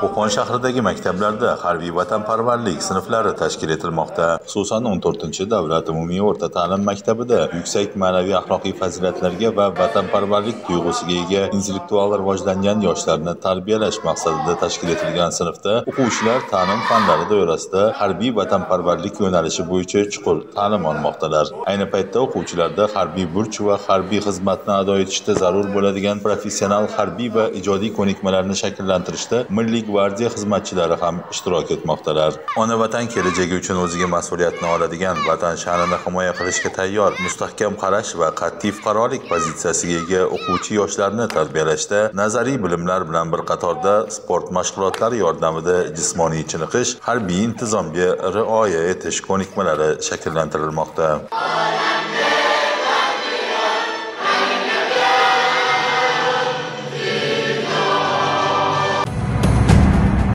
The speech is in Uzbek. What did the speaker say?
Qo'qon shahridagi maktablarda harbiy vatanparvarlik sinflari tashkil etilmoqda. Xususan 14 davlat umumiy o'rta ta'lim maktabida yuksak ma'naviy axloqiy fazilatlarga va vatanparvarlik tuyg'usiga ega intellektual rivojlangan yoshlarni tarbiyalash maqsadida tashkil etilgan sinfda o'quvchilar ta'lim fanlari doirasida harbiy vatanparvarlik yo'nalishi bo'yicha chuqur ta'lim olmoqdalar. Ayni paytda o'quvchilarda harbiy burch va harbiy xizmatni ado etishda zarur bo'ladigan professional harbiy va ijodiy ko'nikmalarni shakllantirishda Milliy gvardiya xizmatchilari ham ishtirok etmoqdalar. Ona vatan kelajagi uchun o'ziga mas'uliyatni oladigan, vatan sha'nini himoya qilishga tayyor, mustahkam qarash va qat'iy fuqarolik pozitsiyasiga ega o'quvchi yoshlarni tarbiyalashda nazariy bilimlar bilan bir qatorda sport mashg'ulotlari yordamida jismoniy chiniqish, harbiy intizomga rioya etish ko'nikmalari shakllantirilmoqda.